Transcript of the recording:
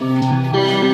Música